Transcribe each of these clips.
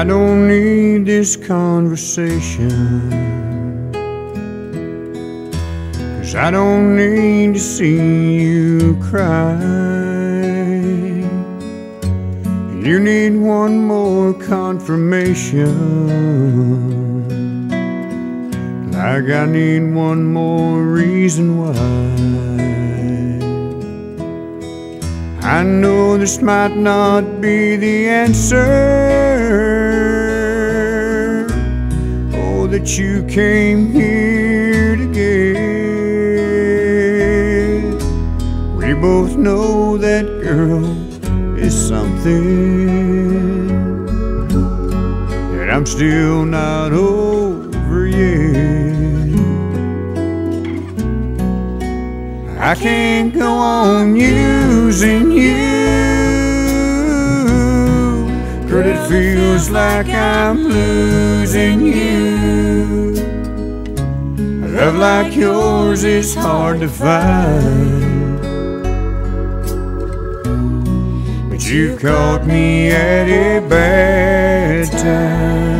I don't need this conversation. Cause I don't need to see you cry. You need one more confirmation. Like I need one more reason why. I know this might not be the answer. That you came here to get. We both know that girl is something that I'm still not over yet. I can't go on using you. Girl, it feels like I'm losing you. A love like yours is hard to find. But you caught me at a bad time.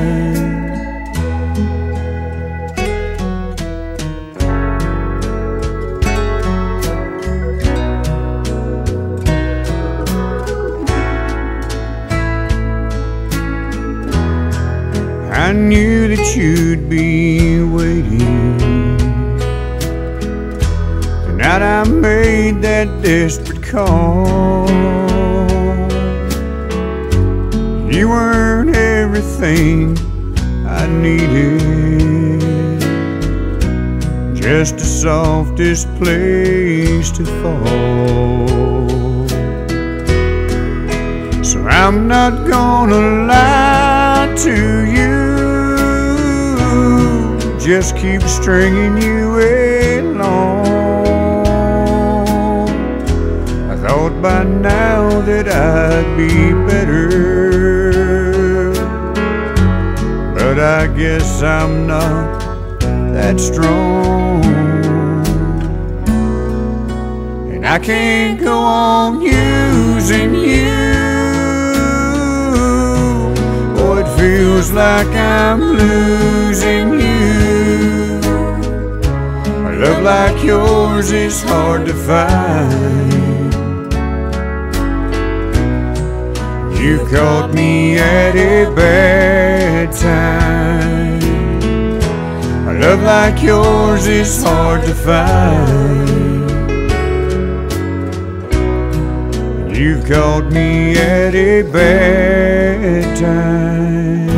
I knew that you'd be waiting. The night I made that desperate call. You weren't everything I needed. Just the softest place to fall. So I'm not gonna lie to you. Just keep stringing you along. I thought by now that I'd be better. But I guess I'm not that strong. And I can't go on using you. Oh, it feels like I'm losing you. Love like yours is hard to find. You caught me at a bad time. A love like yours is hard to find. You caught me at a bad time.